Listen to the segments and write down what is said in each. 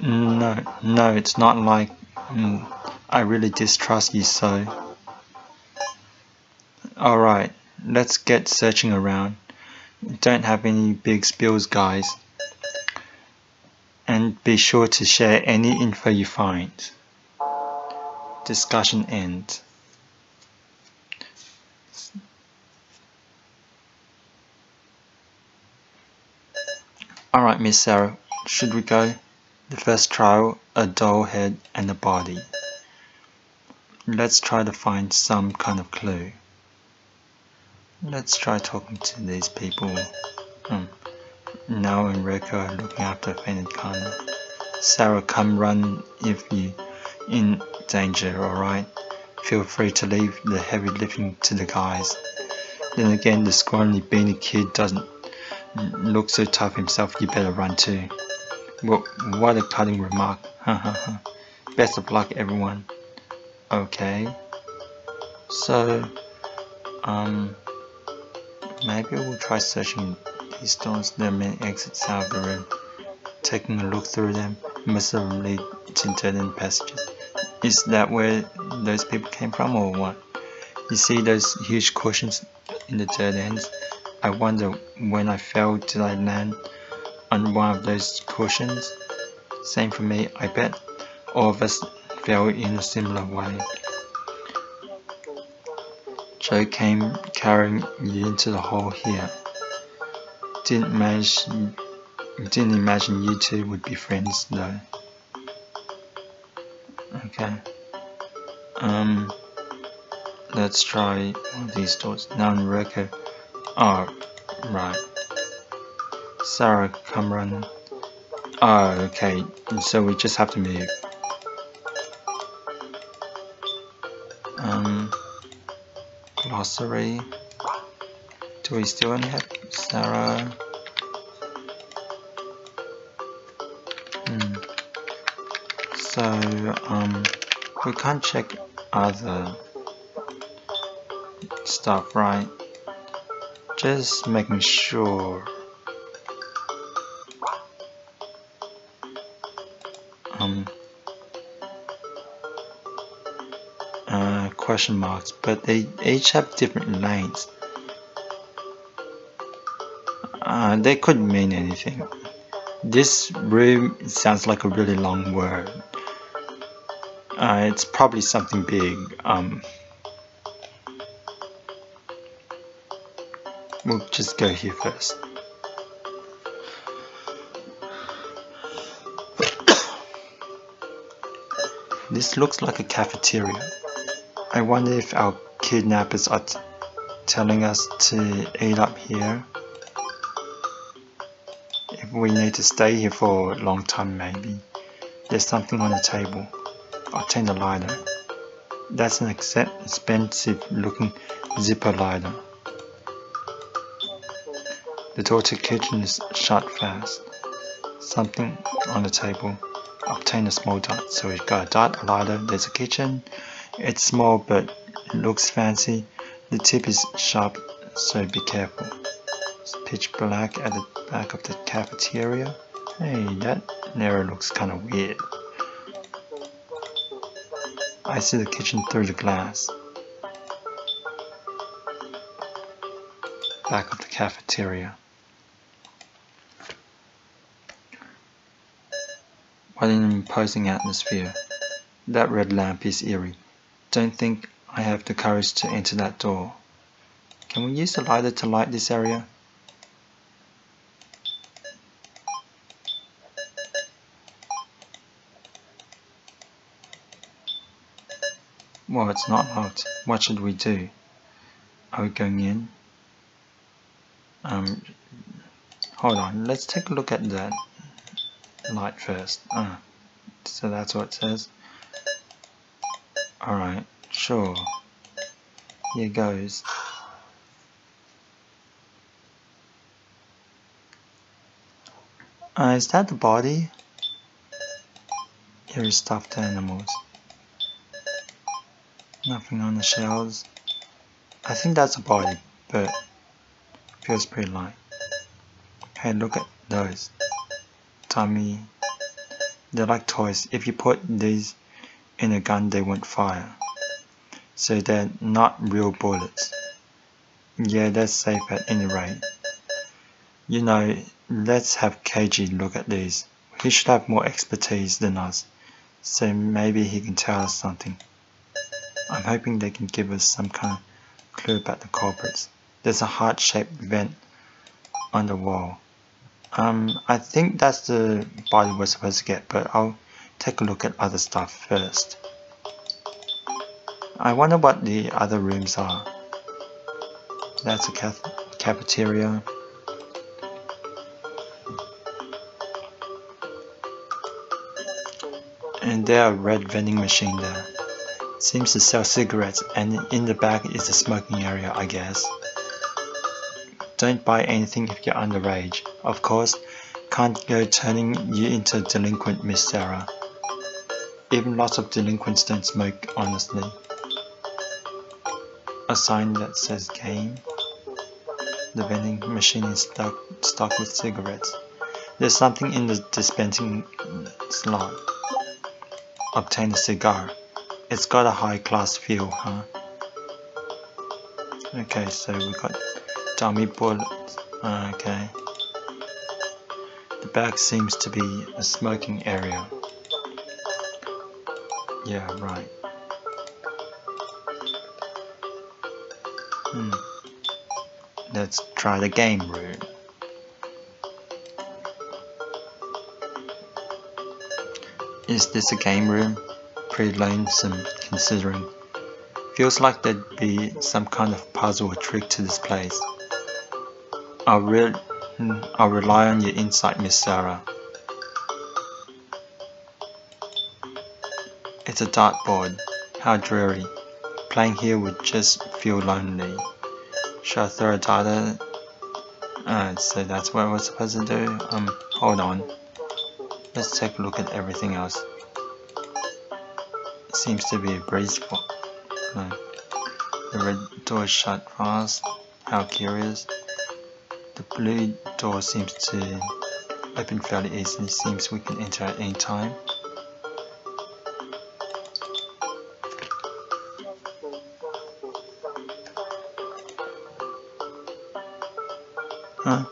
No, no, it's not like mm, I really distrust you so. Alright, let's get searching around. Don't have any big spills, guys. And be sure to share any info you find. Discussion end. Alright, Miss Sarah, should we go? The first trial, a doll head and a body. Let's try to find some kind of clue. Let's try talking to these people. Hmm. Nao and Rico are looking after fainted Kana. Sarah, come run if you in danger, alright? Feel free to leave the heavy lifting to the guys. Then again, the scrawny beanie kid doesn't look so tough himself, you better run too. Well, what a cutting remark. Best of luck, everyone. Okay. So, um, maybe we'll try searching these stones. There are many exits out of the room. Taking a look through them must have lead to passages. Is that where those people came from or what? You see those huge cushions in the dead ends? I wonder when I fell did I land on one of those cushions? Same for me, I bet all of us fell in a similar way. Joe came carrying you into the hole here. Didn't manage didn't imagine you two would be friends though. Okay. Um let's try these doors. Now record. Oh right. Sarah come run. Oh okay. So we just have to move. Um glossary. Do we still only have Sarah? Hmm. So, um, we can't check other stuff, right? Just making sure. Um, uh, question marks, but they each have different lengths. Uh, they could mean anything. This room sounds like a really long word. Uh, it's probably something big. Um, we'll just go here first. This looks like a cafeteria. I wonder if our kidnappers are telling us to eat up here. If we need to stay here for a long time maybe. There's something on the table. Obtain a lighter. That's an expensive looking zipper lighter. The door to the kitchen is shut fast. Something on the table. Obtain a small dart. So we've got a dart, a lighter, there's a kitchen. It's small but it looks fancy. The tip is sharp, so be careful. It's pitch black at the back of the cafeteria. Hey, that narrow looks kind of weird. I see the kitchen through the glass. Back of the cafeteria. What an imposing atmosphere. That red lamp is eerie. Don't think I have the courage to enter that door. Can we use the lighter to light this area? Well, it's not locked. What should we do? Are we going in? Um, hold on. Let's take a look at that light first. Ah, so that's what it says. Alright, sure. Here goes. Uh, is that the body? Here is stuffed animals. Nothing on the shelves. I think that's a body, but feels pretty light. Hey, look at those. Tummy, They're like toys. If you put these in a gun, they won't fire. So they're not real bullets. Yeah, that's safe at any rate. You know, let's have Keiji look at these. He should have more expertise than us, so maybe he can tell us something. I'm hoping they can give us some kind of clue about the culprits. There's a heart-shaped vent on the wall. Um, I think that's the body we're supposed to get, but I'll take a look at other stuff first. I wonder what the other rooms are. That's a cafeteria. And there a red vending machine there. Seems to sell cigarettes and in the back is the smoking area I guess. Don't buy anything if you're underage. Of course, can't go turning you into a delinquent, Miss Sarah. Even lots of delinquents don't smoke, honestly. A sign that says game. The vending machine is stuck, stuck with cigarettes. There's something in the dispensing slot. Obtain a cigar. It's got a high class feel, huh? Okay, so we got dummy bullets. Okay. The back seems to be a smoking area. Yeah, right. Hmm. Let's try the game room. Is this a game room? Pretty lonesome considering. Feels like there'd be some kind of puzzle or trick to this place. I'll, re I'll rely on your insight, Miss Sarah. It's a dartboard. How dreary. Playing here would just feel lonely. Should I throw a dart at it? Alright, so that's what we're supposed to do. Um, hold on. Let's take a look at everything else. Seems to be a breeze for no. The red door shut fast. How curious. The blue door seems to open fairly easily. Seems we can enter at any time. Huh?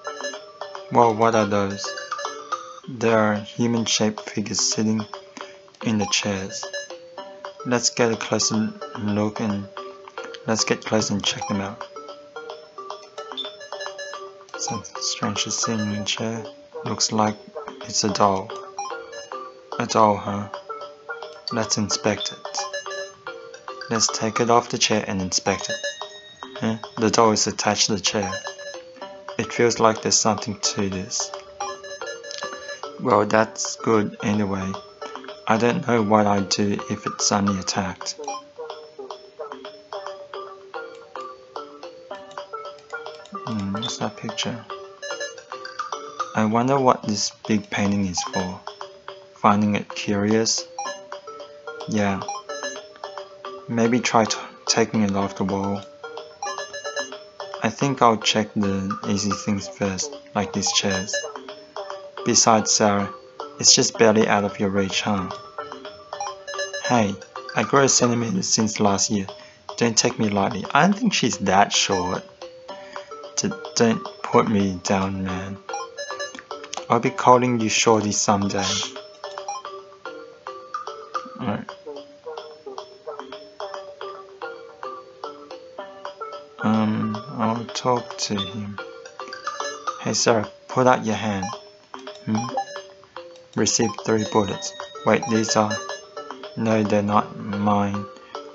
Well, what are those? There are human-shaped figures sitting in the chairs. Let's get a closer look and let's get close and check them out. Strange sitting chair. Looks like it's a doll. A doll, huh? Let's inspect it. Let's take it off the chair and inspect it. Huh? The doll is attached to the chair. It feels like there's something to this. Well, that's good anyway. I don't know what I'd do if it suddenly attacked. That picture? I wonder what this big painting is for. Finding it curious? Yeah. Maybe try to taking it off the wall. I think I'll check the easy things first, like these chairs. Besides, Sarah, it's just barely out of your reach, huh? Hey, I grew a centimeter since last year. Don't take me lightly. I don't think she's that short. Don't put me down, man. I'll be calling you shorty someday. Alright. Um, I'll talk to him. Hey Sarah, put out your hand. Hmm? Received three bullets. Wait, these are... No, they're not mine.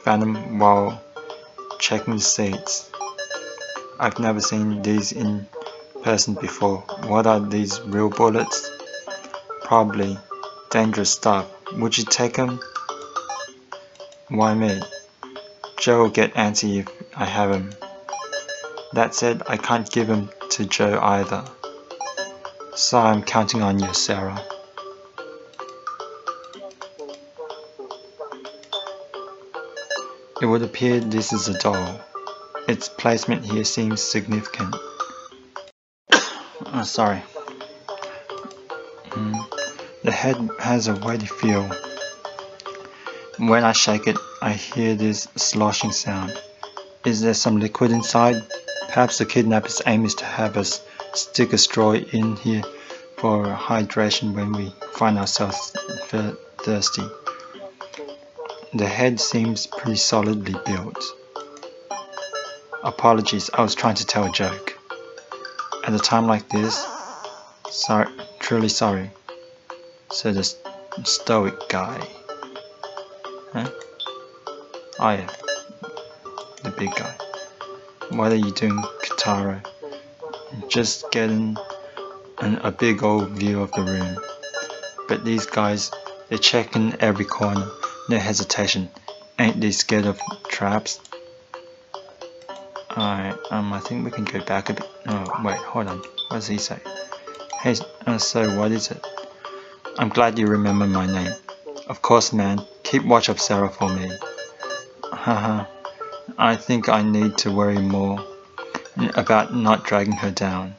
Found them while checking the seats. I've never seen these in person before. What are these real bullets? Probably. Dangerous stuff. Would you take them? Why me? Joe will get antsy if I have him. That said, I can't give him to Joe either. So I'm counting on you, Sarah. It would appear this is a doll. Its placement here seems significant. oh, sorry. Mm. The head has a weighty feel. When I shake it, I hear this sloshing sound. Is there some liquid inside? Perhaps the kidnapper's aim is to have us stick a straw in here for hydration when we find ourselves thirsty. The head seems pretty solidly built. Apologies, I was trying to tell a joke. At a time like this, sorry, truly sorry, said the stoic guy. Huh? Oh yeah, the big guy. What are you doing, Kotaro? Just getting an, a big old view of the room. But these guys, they're checking every corner, no hesitation. Ain't they scared of traps? Alright, um, I think we can go back a bit. Oh, wait, hold on. What does he say? Hey, uh, so what is it? I'm glad you remember my name. Of course, man. Keep watch of Sarah for me. Haha. I think I need to worry more about not dragging her down.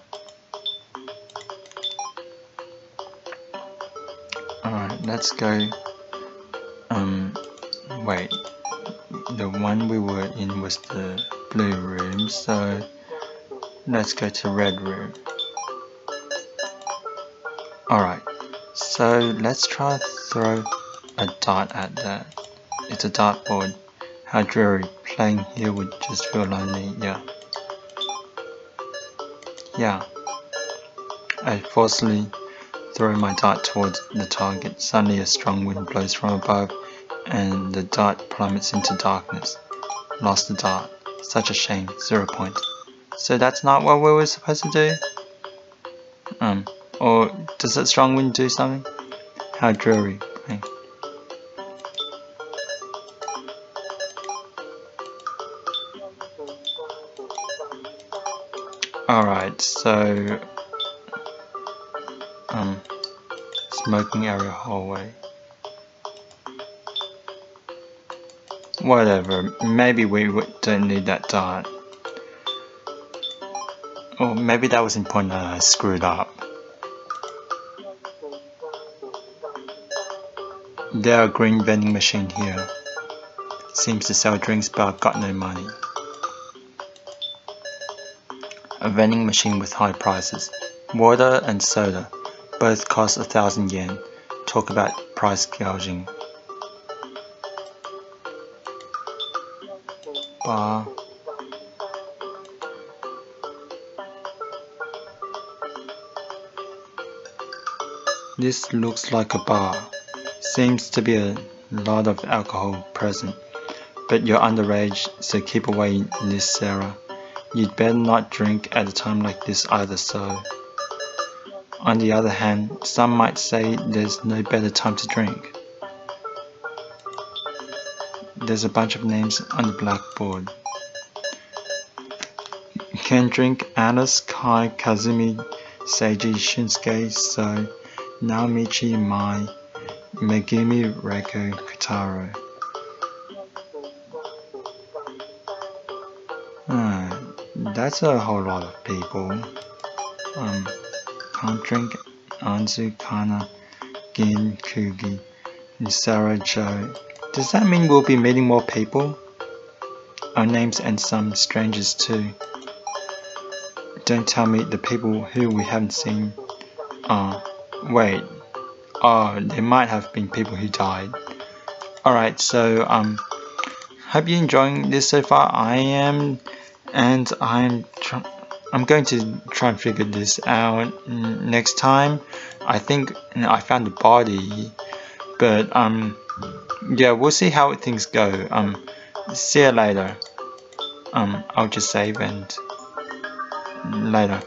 Alright, let's go. Um, wait. The one we were in was the blue room, so let's go to red room. Alright, so let's try throw a dart at that. It's a dartboard. How dreary. Playing here would just feel lonely, yeah. Yeah. I forcefully throw my dart towards the target. Suddenly a strong wind blows from above and the dart plummets into darkness. Lost the dart. Such a shame. Zero point. So that's not what we were supposed to do? Um, or does that strong wind do something? How dreary. Alright, so um smoking area hallway. Whatever, maybe we don't need that dart. Or maybe that was important that uh, I screwed up. There are green vending machine here. Seems to sell drinks but I've got no money. A vending machine with high prices. Water and soda. Both cost a thousand yen. Talk about price gouging. Bar. This looks like a bar. Seems to be a lot of alcohol present. But you're underage, so keep away, Miss Sarah. You'd better not drink at a time like this either, so. On the other hand, some might say there's no better time to drink. There's a bunch of names on the blackboard. Can drink Alice, Kai, Kazumi, Seiji, Shinsuke, So, Naomichi, Mai, Megumi Reiko Kotaro. Hmm, that's a whole lot of people. Um, can't drink Anzu Kana, Gin Kugi, Sarah Joe. Does that mean we'll be meeting more people? Our names and some strangers too. Don't tell me the people who we haven't seen are. Wait, oh, there might have been people who died. Alright, so, um, hope you're enjoying this so far. I am, and I'm I'm going to try and figure this out next time. I think I found the body, but, um, yeah, we'll see how things go. Um, see you later. Um, I'll just save and later.